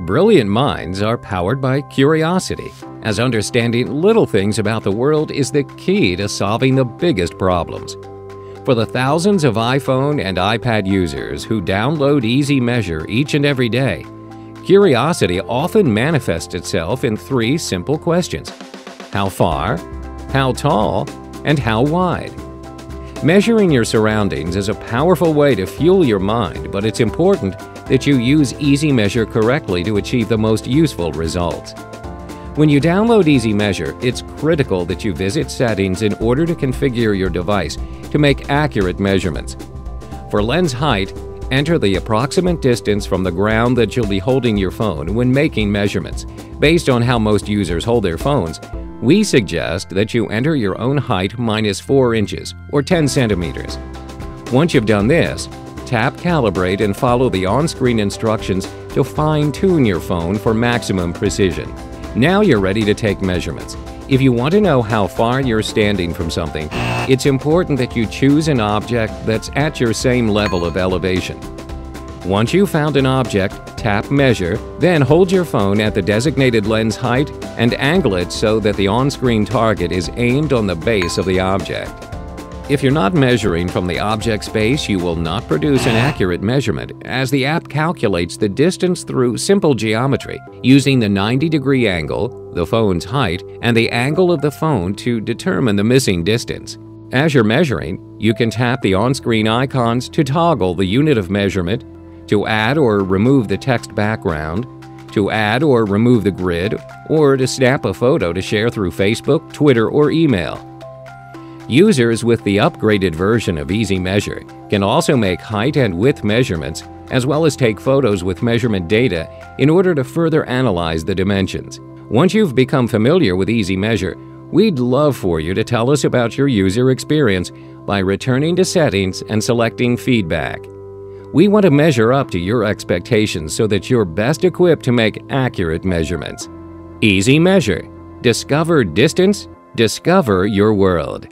Brilliant minds are powered by curiosity, as understanding little things about the world is the key to solving the biggest problems. For the thousands of iPhone and iPad users who download EasyMeasure each and every day, curiosity often manifests itself in three simple questions How far? How tall? And how wide? Measuring your surroundings is a powerful way to fuel your mind, but it's important that you use EasyMeasure correctly to achieve the most useful results. When you download EasyMeasure, it's critical that you visit Settings in order to configure your device to make accurate measurements. For lens height, enter the approximate distance from the ground that you'll be holding your phone when making measurements. Based on how most users hold their phones, we suggest that you enter your own height minus 4 inches or 10 centimeters. Once you've done this, tap Calibrate and follow the on-screen instructions to fine-tune your phone for maximum precision. Now you're ready to take measurements. If you want to know how far you're standing from something, it's important that you choose an object that's at your same level of elevation. Once you've found an object, tap Measure, then hold your phone at the designated lens height and angle it so that the on-screen target is aimed on the base of the object. If you're not measuring from the object's base, you will not produce an accurate measurement, as the app calculates the distance through simple geometry, using the 90-degree angle, the phone's height, and the angle of the phone to determine the missing distance. As you're measuring, you can tap the on-screen icons to toggle the unit of measurement, to add or remove the text background, to add or remove the grid, or to snap a photo to share through Facebook, Twitter, or email. Users with the upgraded version of EasyMeasure can also make height and width measurements, as well as take photos with measurement data in order to further analyze the dimensions. Once you've become familiar with EasyMeasure, we'd love for you to tell us about your user experience by returning to Settings and selecting Feedback. We want to measure up to your expectations so that you're best equipped to make accurate measurements. EasyMeasure. Discover distance, discover your world.